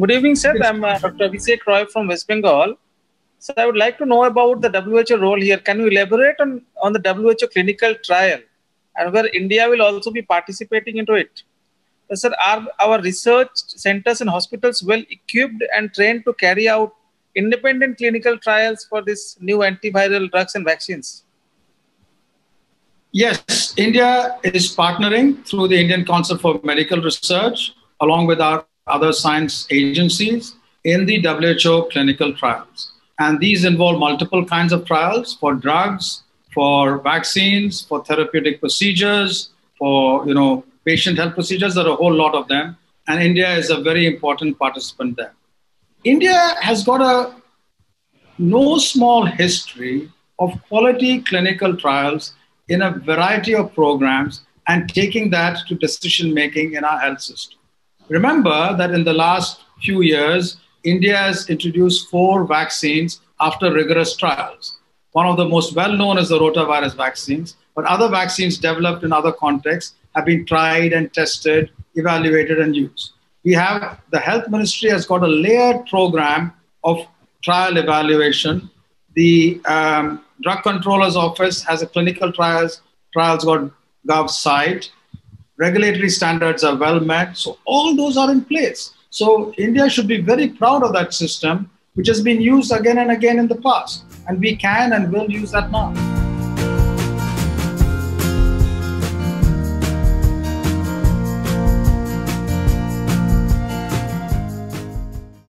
Good evening, sir. I'm uh, Dr. Abhishek Roy from West Bengal. So I would like to know about the WHO role here. Can you elaborate on, on the WHO clinical trial and where India will also be participating into it? Uh, sir, are our research centers and hospitals well equipped and trained to carry out independent clinical trials for this new antiviral drugs and vaccines? Yes, India is partnering through the Indian Council for Medical Research along with our other science agencies in the WHO clinical trials. And these involve multiple kinds of trials for drugs, for vaccines, for therapeutic procedures, for you know patient health procedures. There are a whole lot of them, and India is a very important participant there. India has got a no small history of quality clinical trials in a variety of programs and taking that to decision making in our health system. Remember that in the last few years, India has introduced four vaccines after rigorous trials. One of the most well known is the rotavirus vaccines, but other vaccines developed in other contexts have been tried and tested, evaluated, and used. We have the health ministry has got a layered program of trial evaluation. The um, drug controller's office has a clinical trials trials.gov site regulatory standards are well met. So all those are in place. So India should be very proud of that system, which has been used again and again in the past. And we can and will use that now.